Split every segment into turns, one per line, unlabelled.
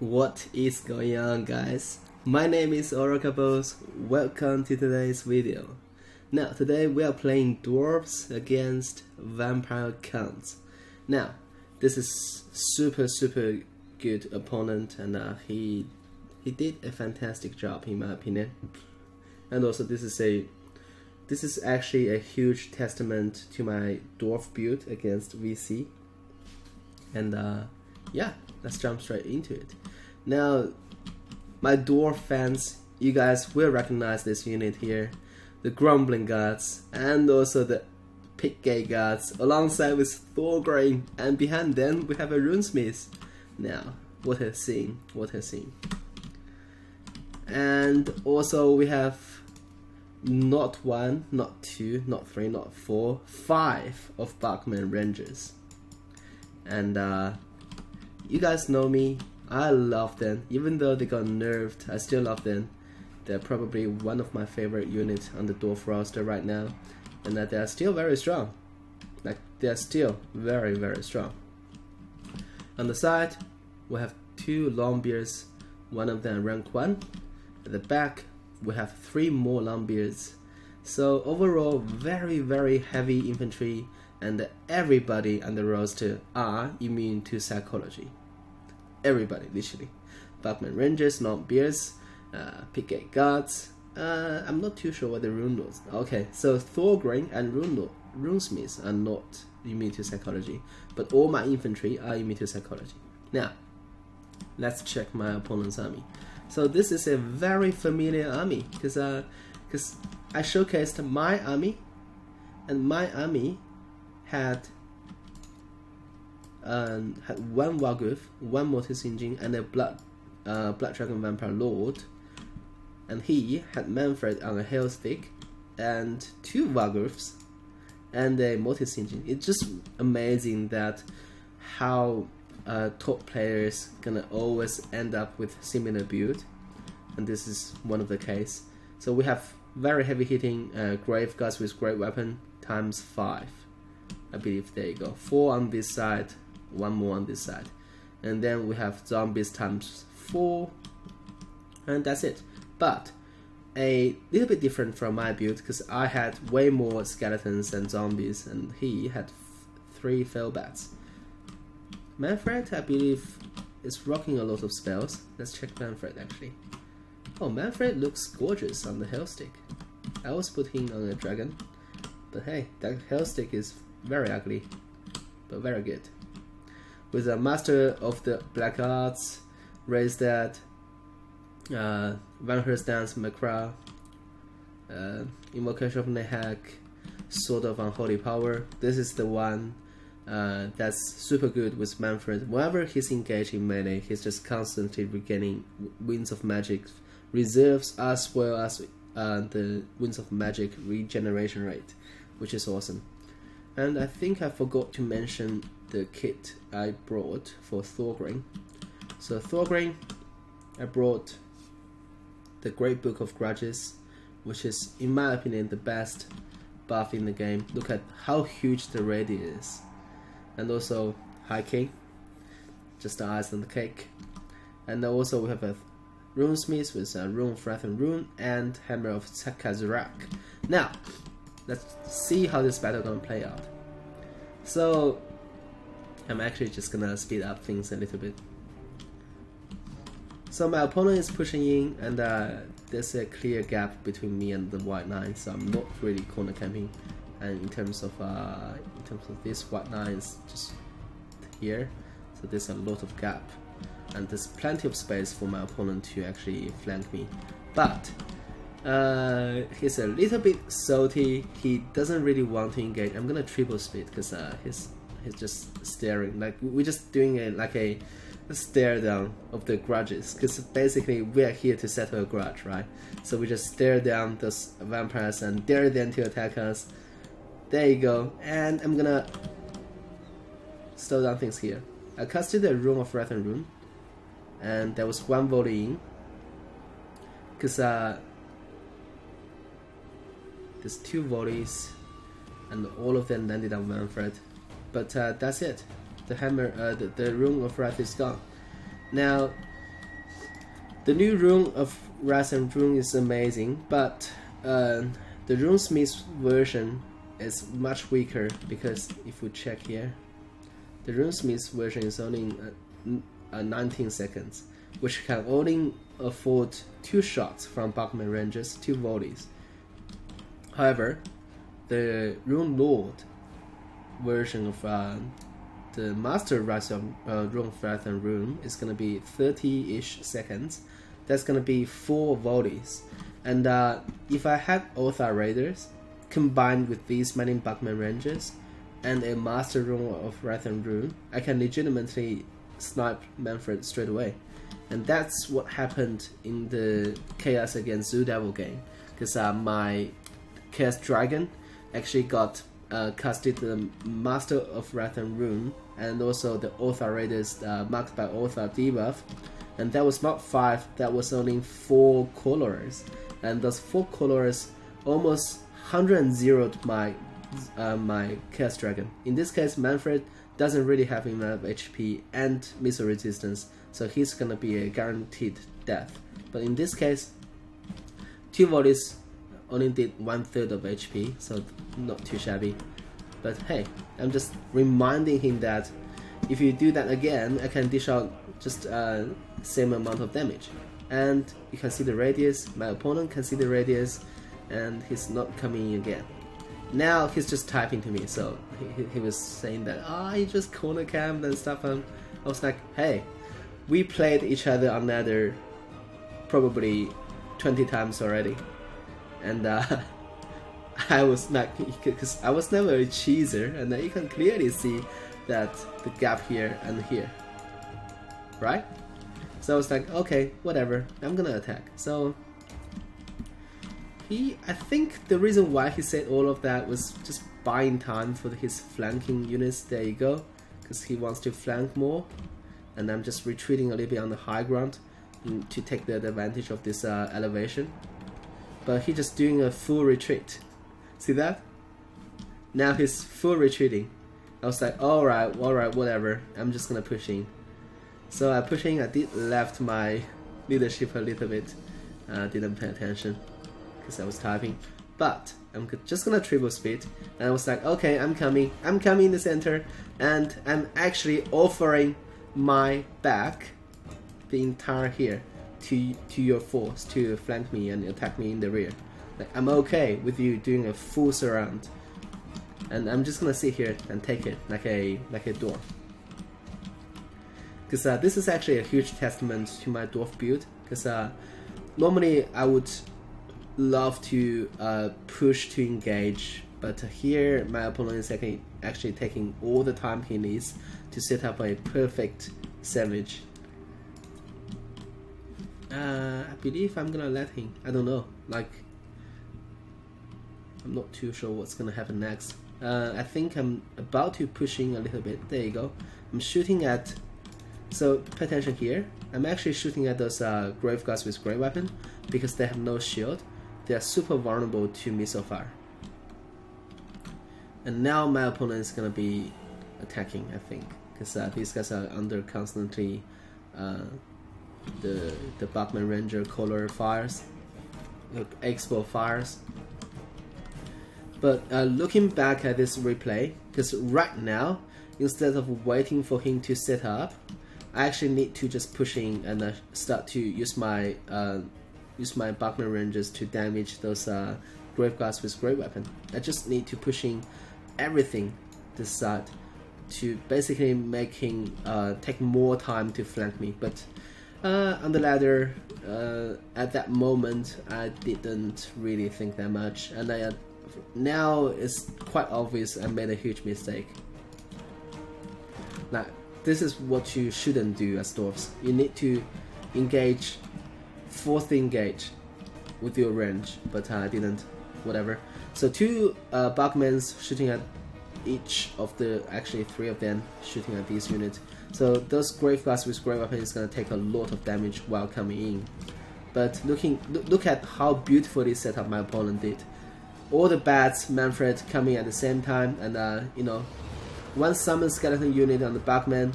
What is going on guys? My name is Orokaboss. Welcome to today's video. Now today we are playing dwarves against vampire counts. Now this is super super good opponent and uh, he he did a fantastic job in my opinion. And also this is a this is actually a huge testament to my dwarf build against VC. And uh, yeah, let's jump straight into it. Now, my dwarf fans, you guys will recognize this unit here. The Grumbling Guards, and also the Peak Gate Guards, alongside with Thorgrim and behind them we have a Runesmith. Now, what a scene, what a scene. And also we have not one, not two, not three, not four, five of Bugman Rangers. And uh, you guys know me, I love them. Even though they got nerfed, I still love them. They're probably one of my favorite units on the Dwarf roster right now. And that they're still very strong. Like, they're still very, very strong. On the side, we have two Longbeards, one of them rank 1. At the back, we have three more Longbeards. So overall, very, very heavy infantry and everybody on the roster are immune to psychology everybody, literally. Bugman Rangers, Longbeards, uh, Peak Gate Guards. Uh, I'm not too sure what the rune was. Okay, so Thorgrim and Rune Runesmiths are not immune to psychology, but all my infantry are immune to psychology. Now, let's check my opponent's army. So this is a very familiar army because because uh, I showcased my army, and my army had um, had one Varghulf, one Mortis Engine, and a Blood uh, Blood Dragon Vampire Lord. And he had Mannfred on a Hellsteed, and two Varghulfs, and a Mortis Engine. It's just amazing that how uh, top players gonna always end up with similar build, and this is one of the case. So we have very heavy hitting uh, Grave Guards with Great Weapon times 5. I believe there you go. 4 on this side, one more on this side. And then we have zombies times four. And that's it. But a little bit different from my build because I had way more skeletons and zombies and he had three fail bats. Mannfred I believe is rocking a lot of spells. Let's check Mannfred actually. Oh Mannfred looks gorgeous on the hellsteed. I was putting on a dragon. But hey that hellsteed is very ugly but very good with a Master of the Black Arts, Raise-Dead, uh, Vanhel's Danse Macabre, uh, Invocation of Nehek, Sword of Unholy Power. This is the one uh, that's super good with Mannfred. Whenever he's engaged in melee, he's just constantly regaining Winds of Magic reserves as well as uh, the Winds of Magic regeneration rate, which is awesome. And I think I forgot to mention the kit I brought for Thorgrim. So Thorgrim, I brought the Great Book of Grudges, which is, in my opinion, the best buff in the game. Look at how huge the radius is. And also High King, just the eyes on the cake. And also we have a Runesmith with a Rune of Wrath and Ruin and Hammer of Kazurak. Now, let's see how this battle gonna play out. So I'm actually just gonna speed up things a little bit. So my opponent is pushing in and uh, there's a clear gap between me and the white line so I'm not really corner camping. And in terms of uh, in terms of this white line is just here so there's a lot of gap. And there's plenty of space for my opponent to actually flank me. But uh, he's a little bit salty. He doesn't really want to engage. I'm gonna triple speed because uh, his he's just staring. Like we're just doing a like a, stare down of the grudges, because basically we are here to settle a grudge, right? So we just stare down those vampires and dare them to attack us. There you go. And I'm gonna slow down things here. I casted a Rune of Wrath and Ruin, and there was one volley in, because uh, there's two volleys, and all of them landed on Mannfred but uh, that's it. The hammer, uh, the, the rune of wrath is gone. Now, The new rune of Wrath and Ruin is amazing, but uh, the Runesmith version is much weaker because if we check here, the Runesmith version is only uh, uh, 19 seconds, which can only afford two shots from Bugman Rangers, two volleys. However, the Rune Lord version of uh, the Master of uh, Wrath and Ruin is gonna be 30-ish seconds. That's gonna be four volleys. And uh, if I had Oathar Raiders combined with these Mighty Bugman Rangers and a Master Rune of Wrath and Ruin, I can legitimately snipe Mannfred straight away. And that's what happened in the Chaos against Zoo Devil game. Because uh, my Chaos Dragon actually got uh, casted the Master of Wrath and Ruin and also the Oathar Raiders uh, marked by Author debuff. And that was not five, that was only four colors. And those four colors almost 100 my uh, my Chaos Dragon. In this case, Mannfred doesn't really have enough HP and missile resistance, so he's gonna be a guaranteed death. But in this case, two volleys only did one third of HP, so not too shabby. But hey, I'm just reminding him that if you do that again, I can dish out just uh, same amount of damage. And you can see the radius, my opponent can see the radius, and he's not coming in again. Now he's just typing to me, so he, he was saying that, ah, oh, he just corner camped and stuff, and I was like, hey, we played each other another probably 20 times already. And uh, I was not because I was never a cheeser, and you can clearly see that the gap here and here, right? So I was like, okay, whatever, I'm gonna attack. So he, I think the reason why he said all of that was just buying time for his flanking units. There you go, because he wants to flank more, and I'm just retreating a little bit on the high ground to take the advantage of this uh, elevation. But he's just doing a full retreat. See that? Now he's full retreating. I was like, alright, alright, whatever. I'm just gonna push in. So I push in, I did left my leadership a little bit. Uh, didn't pay attention because I was typing. But I'm just gonna triple speed. And I was like, okay, I'm coming. I'm coming in the center. And I'm actually offering my back, the entire here, to, to your force to flank me and attack me in the rear. Like, I'm okay with you doing a full surround. And I'm just gonna sit here and take it like a like a dwarf. Because uh, this is actually a huge testament to my dwarf build. Because uh, normally I would love to uh, push to engage, but here my opponent is actually, actually taking all the time he needs to set up a perfect savage. Uh, I believe I'm gonna let him. I don't know. Like, I'm not too sure what's gonna happen next. Uh, I think I'm about to push in a little bit. There you go. I'm shooting at. So pay attention here. I'm actually shooting at those uh, grave guards with great weapon because they have no shield. They are super vulnerable to missile fire. And now my opponent is gonna be attacking. I think because uh, these guys are under constantly uh, the the Bugman Ranger color fires, The expo fires. But uh, looking back at this replay, because right now, instead of waiting for him to set up, I actually need to just push in and uh, start to use my uh, use my Bugman Rangers to damage those uh, Grave Guards with Great Weapon. I just need to push in everything this side to basically make him uh, take more time to flank me. But uh, on the ladder, uh, at that moment, I didn't really think that much, and I, now it's quite obvious I made a huge mistake. Now, this is what you shouldn't do as dwarves. You need to engage, force engage with your range, but I didn't. Whatever. So two uh, Bugmans shooting at each of the, actually three of them shooting at these units. So those Grave Guards with Great Weapon is gonna take a lot of damage while coming in. But looking, look at how beautifully set up my opponent did. All the bats, Mannfred coming at the same time, and uh, you know, one summon skeleton unit on the Bugman,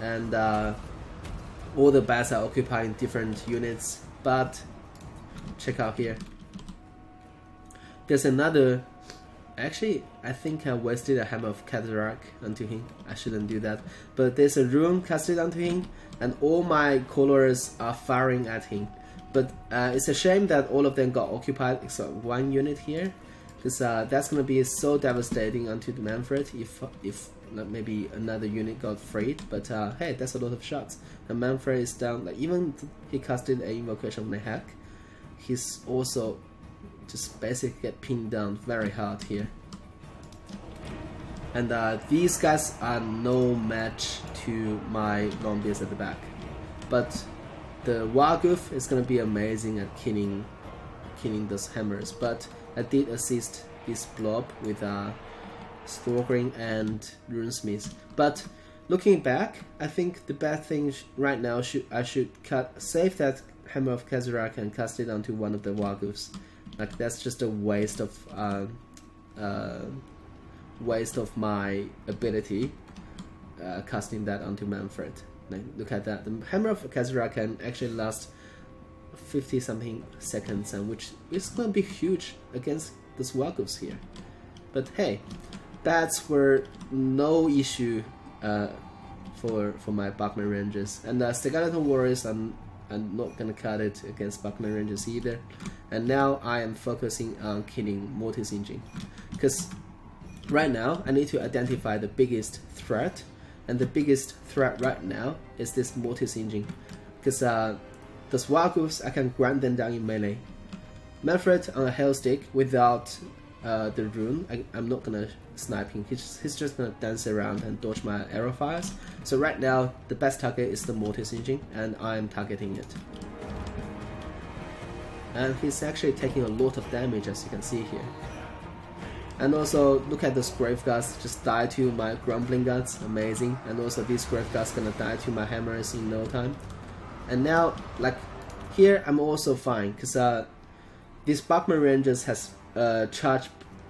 and uh, all the bats are occupying different units, but check out here. There's another actually I think I wasted a hammer of Cataract onto him. I shouldn't do that. But there's a rune casted onto him and all my colors are firing at him. But uh, it's a shame that all of them got occupied except one unit here. Because uh, that's gonna be so devastating onto the Mannfred if if maybe another unit got freed. But uh, hey, that's a lot of shots. And Mannfred is down. Like even he casted an invocation of Nehek, he's also just basically get pinned down very hard here. And uh, these guys are no match to my Longbeards at the back. But the Varghulf is gonna be amazing at killing killing those hammers. But I did assist this blob with uh, Thorgrim and Runesmith. But looking back, I think the bad thing right now should I should cut save that Hammer of Kazurak and cast it onto one of the Varghulfs. Like that's just a waste of uh, uh, waste of my ability uh, casting that onto Mannfred. Like, look at that. The Hammer of Kazurak can actually last 50 something seconds, and which is going to be huge against the Varghulfs here. But hey, bats were no issue uh, for for my Bugman Rangers. And uh, Skeleton Warriors, I'm I'm not gonna cut it against Bugman Rangers either. And now I am focusing on killing Mortis Engine. Because right now I need to identify the biggest threat. And the biggest threat right now is this Mortis Engine. Because uh, the Varghulfs, I can grind them down in melee. Mannfred on a Hellsteed without uh, the rune, I, am not gonna snipe him. He's just, he's just gonna dance around and dodge my arrow fires. So right now, the best target is the Mortis Engine, and I'm targeting it. And he's actually taking a lot of damage, as you can see here. And also, look at those Grave Guards just die to my Grumbling Guards, amazing. And also, these Grave Guards gonna die to my Hammers in no time. And now, like, here I'm also fine, because uh, this Bugman Rangers has uh,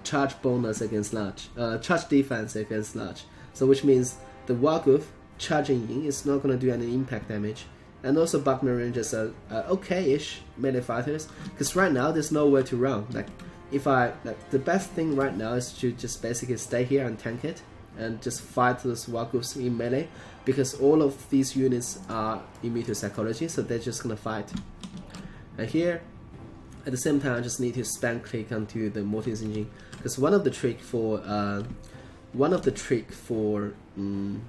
charge bonus against large, uh, charge defense against large. So which means the Varghulf charging in is not going to do any impact damage. And also Bugman Rangers are uh, okay-ish melee fighters, because right now there's nowhere to run. Like, if I, like, the best thing right now is to just basically stay here and tank it, and just fight those Varghulfs in melee, because all of these units are immune to psychology, so they're just gonna fight. And here, at the same time, I just need to spam click onto the Mortis engine because one of the trick for uh, one of the trick for um,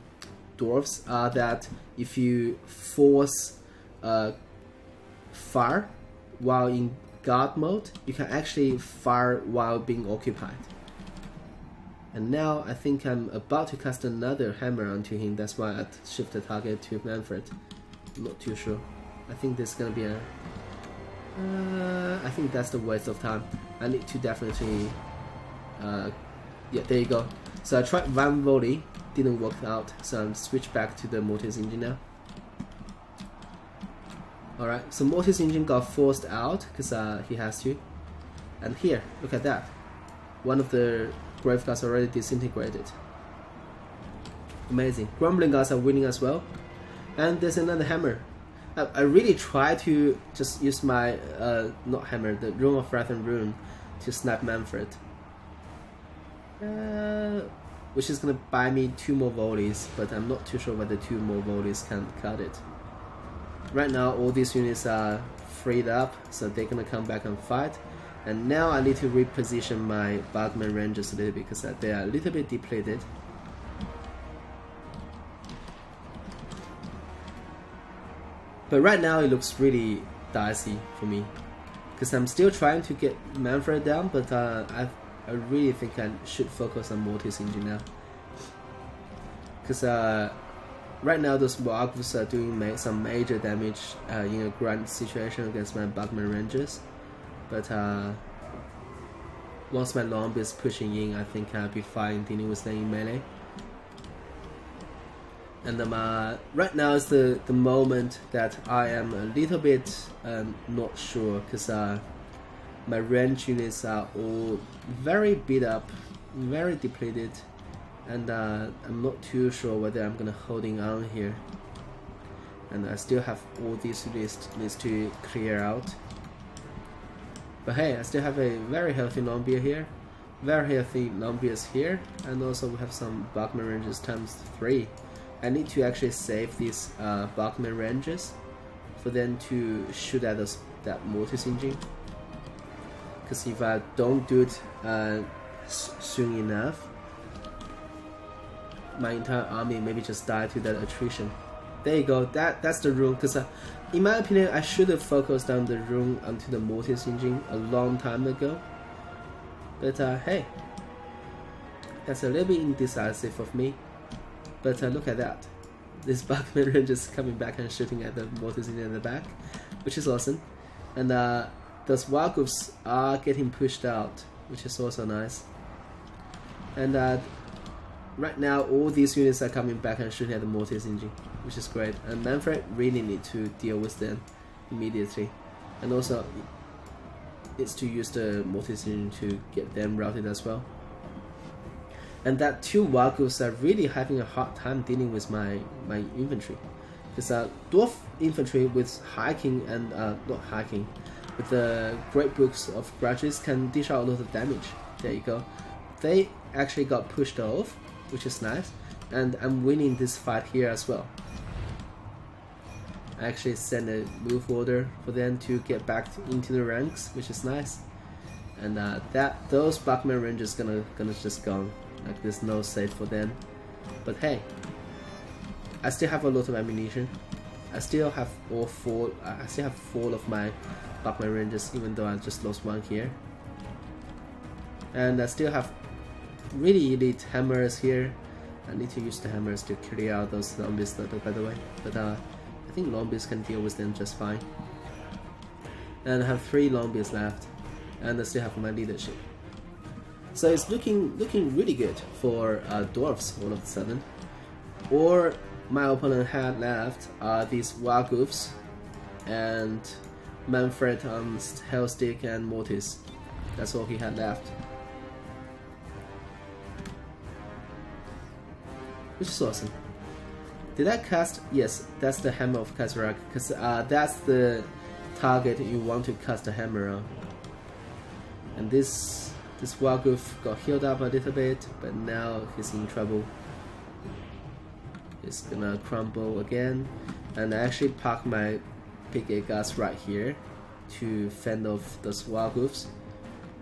dwarves are that if you force uh, fire while in guard mode, you can actually fire while being occupied. And now I think I'm about to cast another hammer onto him. That's why I shift the target to Mannfred. not too sure. I think this is gonna be a uh, I think that's the waste of time. I need to definitely... Uh, yeah, there you go. So I tried one volley, didn't work out, so I'm switched back to the Mortis engine now. Alright, so Mortis engine got forced out, because uh, he has to. And here, look at that. One of the Grave Guards already disintegrated. Amazing. Grumbling Guards are winning as well. And there's another hammer. I, I really try to just use my uh, not hammer, the Rune of Wrath and Ruin to snap Mannfred. Uh, which is gonna buy me two more volleys, but I'm not too sure whether two more volleys can cut it. Right now, all these units are freed up, so they're gonna come back and fight. And now I need to reposition my Bugman Rangers a little bit because they are a little bit depleted. But right now it looks really dicey for me. Because I'm still trying to get Mannfred down, but uh, I, I really think I should focus on Mortis Engine now. Because uh, right now those Varghulfs are doing ma some major damage uh, in a grand situation against my Bugman Rangers. But uh, once my Lomb is pushing in, I think I'll be fine dealing with them in melee and um, uh, right now is the the moment that I am a little bit um, not sure because uh, my range units are all very beat up, very depleted, and uh, I'm not too sure whether I'm gonna holding on here. and I still have all these lists needs to clear out. But hey, I still have a very healthy Longbeard here, very healthy Longbeards here, and also we have some Bugman Rangers times 3. I need to actually save these uh, Bugman Rangers for them to shoot at us, that Mortis engine. Because if I don't do it uh, soon enough, my entire army maybe just die to that attrition. There you go. That that's the rune. Because uh, in my opinion, I should have focused on the rune onto the Mortis engine a long time ago. But uh, hey, that's a little bit indecisive of me. But uh, look at that. This Bugman Ranger is coming back and shooting at the mortars in the back, which is awesome. And uh, those Varghulfs are getting pushed out, which is also nice. And uh, right now all these units are coming back and shooting at the Mortis engine, which is great. And Mannfred really need to deal with them immediately. And also it's to use the Mortis engine to get them routed as well. And that two Varghulfs are really having a hard time dealing with my, my infantry. Because uh, Dwarf infantry with hiking and, uh, not hiking, with the Great Books of Grudges can dish out a lot of damage. There you go. They actually got pushed off which is nice. And I'm winning this fight here as well. I actually send a move order for them to get back to, into the ranks, which is nice. And uh, that those Bugman Rangers gonna gonna just gone. Like there's no save for them. But hey, I still have a lot of ammunition. I still have all four. I still have four of my Bugman Rangers, even though I just lost one here. And I still have really elite hammers here. I need to use the hammers to clear out those zombies by the way. But uh, I think zombies can deal with them just fine. And I have three zombies left. And I still have my leadership. So it's looking looking really good for uh, dwarfs all of a sudden. Or my opponent had left are these Varghulfs and Mannfred on Hellsteed and Mortis. That's all he had left. which is awesome. Did I cast? Yes, that's the Hammer of Kazarak, because uh, that's the target you want to cast the hammer on. And this this Varghulf got healed up a little bit, but now he's in trouble. He's gonna crumble again, and I actually park my gas right here to fend off those Varghulfs.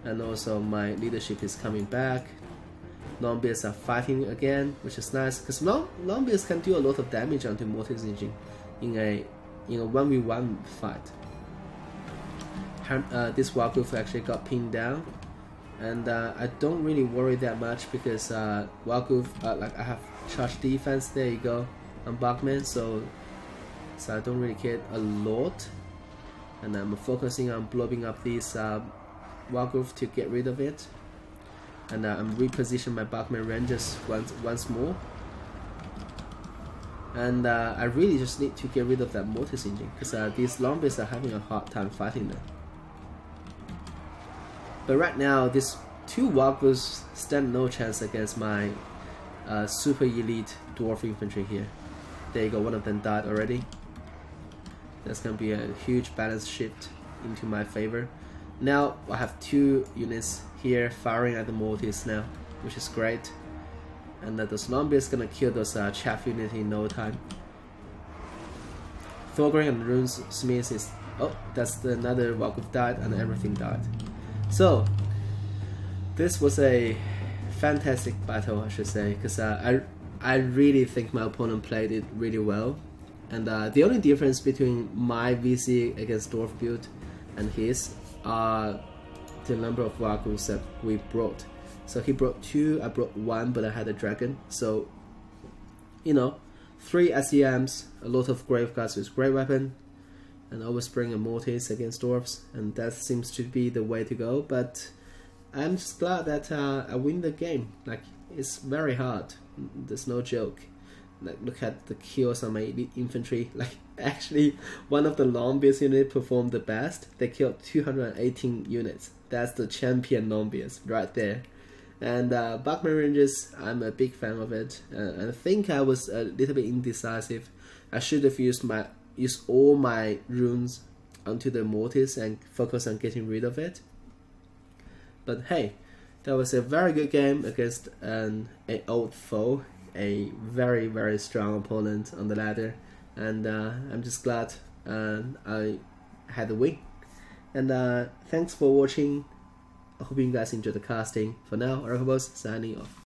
And also my leadership is coming back Longbeards are fighting again, which is nice because long Longbeards can do a lot of damage onto Mortis engine in a in a one v one fight. Uh, this Varghulf actually got pinned down, and uh, I don't really worry that much because uh, Varghulf, uh, like I have charge defense. There you go, on Bugman, so so I don't really care a lot, and I'm focusing on blowing up this uh, Varghulf to get rid of it. And uh, I'm reposition my Bachmann Rangers once once more. And uh, I really just need to get rid of that Mortis engine because uh, these Longbeards are having a hard time fighting them but right now these two Varghulfs stand no chance against my uh, super elite dwarf infantry here there you go one of them died already that's gonna be a huge balance shift into my favor now I have two units here firing at the Mortis now, which is great. And uh, the Slumber is gonna kill those uh, chaff units in no time. Thorgrim and Rune Smith is oh that's the, another Varghulf died and everything died. So this was a fantastic battle I should say because uh, I I really think my opponent played it really well. And uh, the only difference between my VC against Dwarf build and his are the number of Varghulfs that we brought. So he brought two, I brought one, but I had a dragon. So, you know, three SEMs, a lot of Graveguards with great weapon, and always bring a Mortis against dwarves, and that seems to be the way to go. But I'm just glad that uh, I win the game. Like it's very hard. There's no joke. Like look at the kills on my infantry. Like actually, one of the Longbeards unit performed the best. They killed 218 units. That's the champion Longbeards right there. And uh, Bugman Rangers, I'm a big fan of it. Uh, I think I was a little bit indecisive. I should have used my use all my runes onto the Mortis and focus on getting rid of it. But hey, that was a very good game against an, an old foe, a very very strong opponent on the ladder, and uh, I'm just glad uh, I had the win. And uh, thanks for watching. I hope you guys enjoyed the casting. For now, Orokaboss signing off.